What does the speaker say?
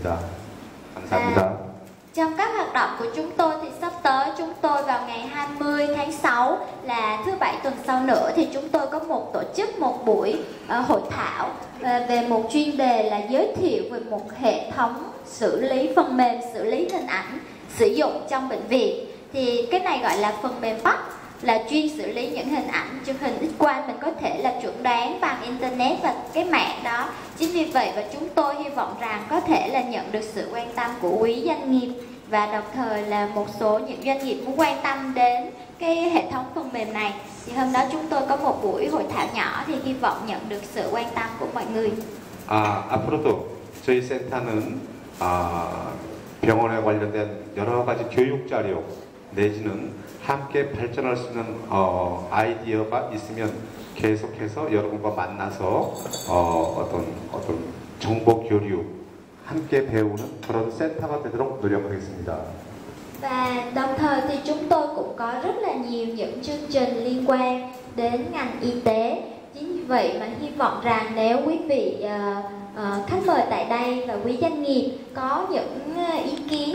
있습니다. 감사합니다. Trong các hoạt động của chúng tôi thì sắp tới chúng tôi vào ngày 20 tháng 6 là thứ bảy tuần sau nữa thì chúng tôi có một tổ chức một buổi uh, hội thảo uh, về một chuyên đề là giới thiệu về một hệ thống xử lý phần mềm xử lý hình ảnh sử dụng trong bệnh viện thì cái này gọi là phần mềm PAC là chuyên xử lý những hình ảnh chụp hình x quang mình có thể là chuẩn đoán bằng internet và cái mạng đó chính vì vậy và chúng tôi hy vọng rằng có thể là nhận được sự quan tâm của quý doanh nghiệp và đồng thời là một số những doanh nghiệp muốn quan tâm đến cái hệ thống phần mềm này thì hôm đó chúng tôi có một buổi hội thảo nhỏ thì hy vọng nhận được sự quan tâm của mọi người 아, 앞으로도 저희 센터는 아, 병원에 관련된 여러 가지 교육 자료 내지는 함께 발전할 수 있는 어, 아이디어가 있으면 계속해서 여러분과 만나서 어, 어떤 어떤 정보 교류 함께 배우는 그런 센터가 되도록 노력하겠습니다. và đồng thời thì chúng tôi cũng có rất là nhiều những chương trình liên quan đến ngành y tế chính vì vậy mà hy vọng rằng nếu quý vị uh, uh, khách mời tại đây và quý doanh nghiệp có những uh, ý kiến